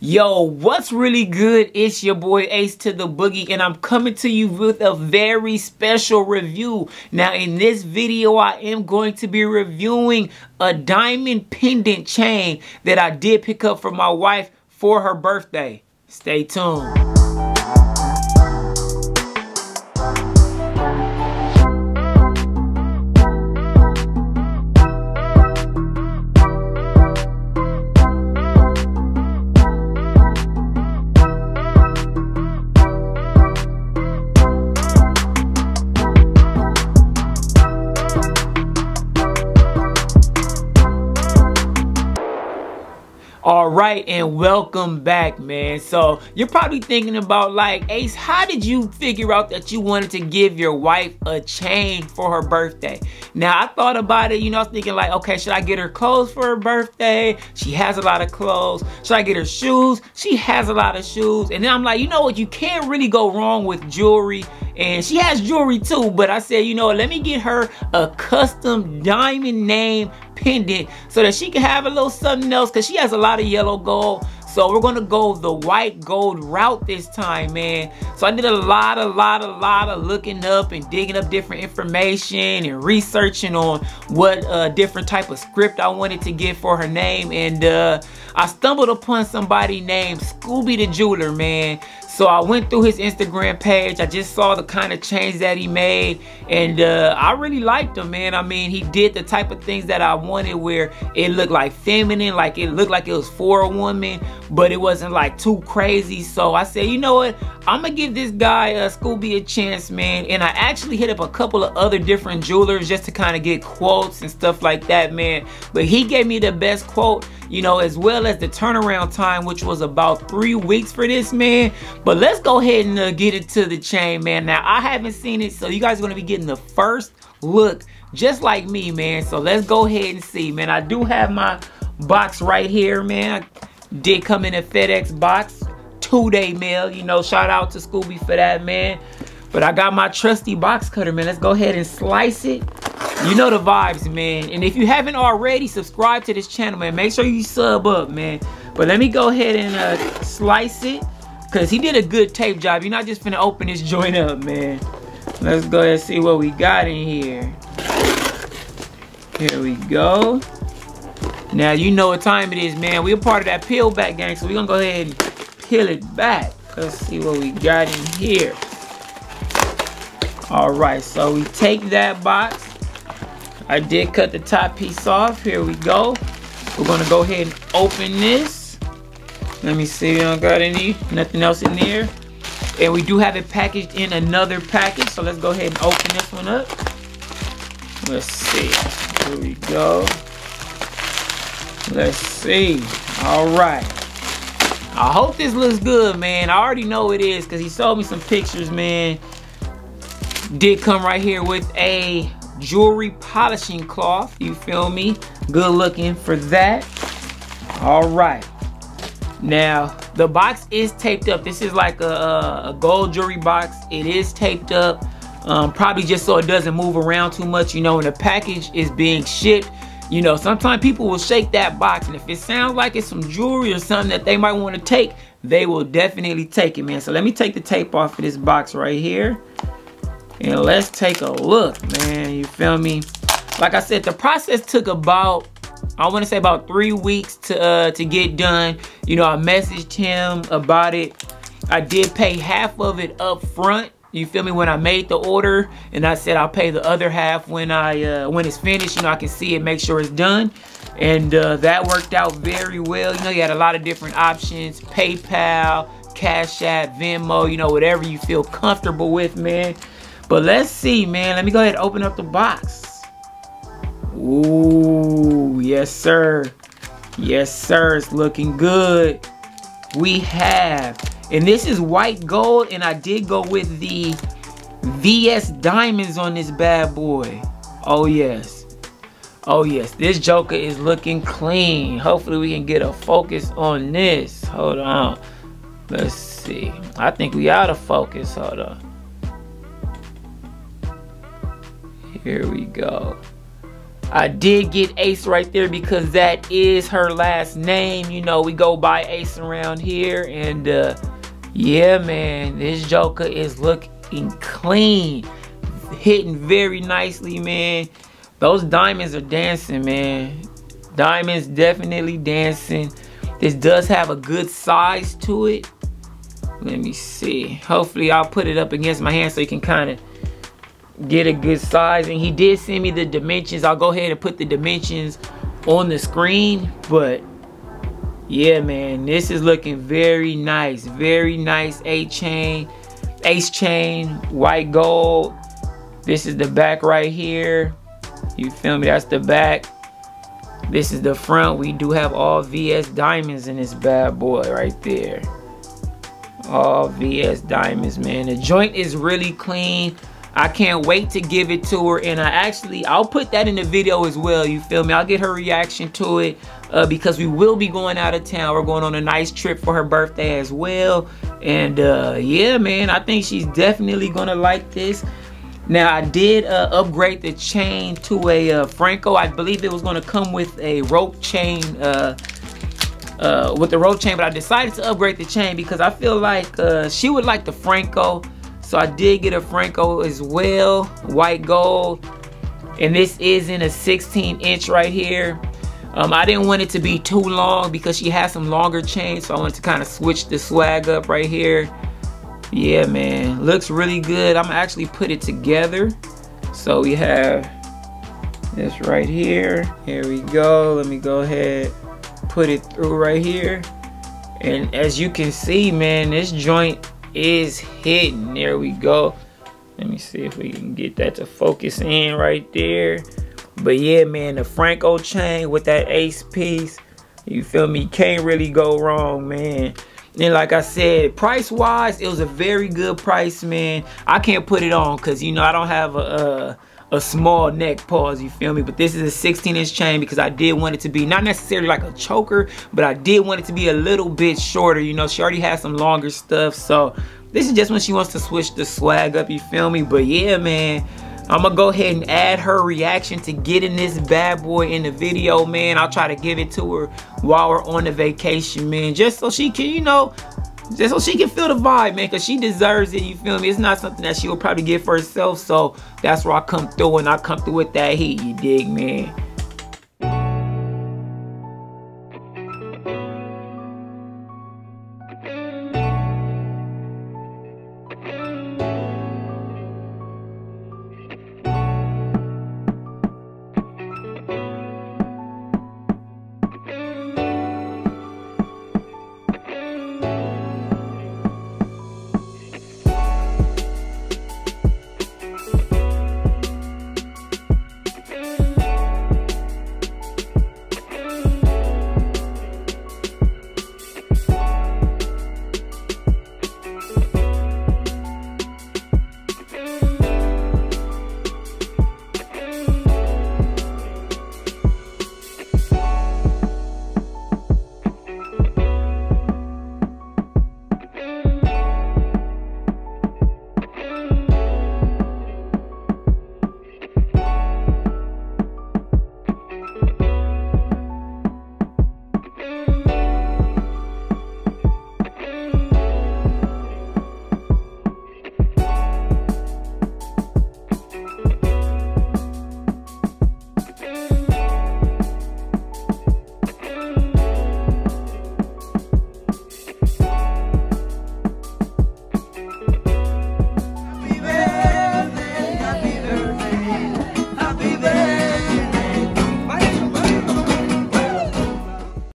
Yo, what's really good? It's your boy Ace to the Boogie, and I'm coming to you with a very special review. Now, in this video, I am going to be reviewing a diamond pendant chain that I did pick up for my wife for her birthday. Stay tuned. are all right, and welcome back, man. So you're probably thinking about like, Ace, how did you figure out that you wanted to give your wife a chain for her birthday? Now I thought about it, you know, I was thinking like, okay, should I get her clothes for her birthday? She has a lot of clothes. Should I get her shoes? She has a lot of shoes. And then I'm like, you know what? You can't really go wrong with jewelry and she has jewelry too but i said you know let me get her a custom diamond name pendant so that she can have a little something else because she has a lot of yellow gold so we're gonna go the white gold route this time, man. So I did a lot, a lot, a lot of looking up and digging up different information and researching on what uh, different type of script I wanted to get for her name. And uh, I stumbled upon somebody named Scooby the Jeweler, man. So I went through his Instagram page. I just saw the kind of change that he made. And uh, I really liked him, man. I mean, he did the type of things that I wanted where it looked like feminine, like it looked like it was for a woman, but it wasn't like too crazy. So I said, you know what? I'm going to give this guy, uh, Scooby, a chance, man. And I actually hit up a couple of other different jewelers just to kind of get quotes and stuff like that, man. But he gave me the best quote you know, as well as the turnaround time, which was about three weeks for this, man. But let's go ahead and uh, get into the chain, man. Now, I haven't seen it, so you guys are going to be getting the first look just like me, man. So let's go ahead and see, man. I do have my box right here, man. I did come in a FedEx box, two-day mail. You know, shout out to Scooby for that, man. But I got my trusty box cutter, man. Let's go ahead and slice it. You know the vibes, man. And if you haven't already, subscribe to this channel, man. Make sure you sub up, man. But let me go ahead and uh, slice it. Because he did a good tape job. You're not just finna open this joint up, man. Let's go and see what we got in here. Here we go. Now, you know what time it is, man. We're part of that peel back gang, so we're going to go ahead and peel it back. Let's see what we got in here. All right, so we take that box. I did cut the top piece off. Here we go. We're gonna go ahead and open this. Let me see, we don't got any, nothing else in there. And we do have it packaged in another package. So let's go ahead and open this one up. Let's see, here we go. Let's see, all right. I hope this looks good, man. I already know it is because he showed me some pictures, man did come right here with a jewelry polishing cloth. You feel me? Good looking for that. All right. Now, the box is taped up. This is like a, a gold jewelry box. It is taped up. Um, probably just so it doesn't move around too much. You know, when the package is being shipped, you know, sometimes people will shake that box. And if it sounds like it's some jewelry or something that they might want to take, they will definitely take it, man. So let me take the tape off of this box right here. And let's take a look, man. You feel me? Like I said, the process took about, I want to say about three weeks to uh, to get done. You know, I messaged him about it. I did pay half of it up front. You feel me? When I made the order, and I said I'll pay the other half when I uh, when it's finished. You know, I can see it, make sure it's done, and uh, that worked out very well. You know, you had a lot of different options: PayPal, Cash App, Venmo. You know, whatever you feel comfortable with, man. But let's see, man. Let me go ahead and open up the box. Ooh, yes, sir. Yes, sir. It's looking good. We have, and this is white gold, and I did go with the VS diamonds on this bad boy. Oh, yes. Oh, yes. This joker is looking clean. Hopefully, we can get a focus on this. Hold on. Let's see. I think we out of focus. Hold on. Here we go. I did get Ace right there because that is her last name. You know, we go by Ace around here. And uh, yeah, man, this Joker is looking clean. Hitting very nicely, man. Those diamonds are dancing, man. Diamonds definitely dancing. This does have a good size to it. Let me see. Hopefully I'll put it up against my hand so you can kind of get a good size. And he did send me the dimensions. I'll go ahead and put the dimensions on the screen. But yeah, man, this is looking very nice. Very nice A-chain, ace chain, white gold. This is the back right here. You feel me? That's the back. This is the front. We do have all VS diamonds in this bad boy right there. All VS diamonds, man. The joint is really clean. I can't wait to give it to her. And I actually, I'll put that in the video as well. You feel me? I'll get her reaction to it uh, because we will be going out of town. We're going on a nice trip for her birthday as well. And uh, yeah, man, I think she's definitely going to like this. Now, I did uh, upgrade the chain to a uh, Franco. I believe it was going to come with a rope chain, uh, uh, with the rope chain, but I decided to upgrade the chain because I feel like uh, she would like the Franco. So I did get a Franco as well, white gold. And this is in a 16 inch right here. Um, I didn't want it to be too long because she has some longer chains. So I wanted to kind of switch the swag up right here yeah man looks really good i'm actually put it together so we have this right here here we go let me go ahead put it through right here and as you can see man this joint is hidden there we go. Let me see if we can get that to focus in right there. But yeah man the franco chain with that ace piece. You feel me? Can't really go wrong man. And like I said, price wise, it was a very good price, man. I can't put it on because, you know, I don't have a, a, a, small neck pause, you feel me? But this is a 16 inch chain because I did want it to be not necessarily like a choker, but I did want it to be a little bit shorter. You know, she already has some longer stuff. So this is just when she wants to switch the swag up, you feel me? But yeah, man. I'm gonna go ahead and add her reaction to getting this bad boy in the video, man. I'll try to give it to her while we're on the vacation, man. Just so she can, you know, just so she can feel the vibe, man, because she deserves it, you feel me? It's not something that she will probably get for herself, so that's where I come through, and I come through with that heat, you dig, man?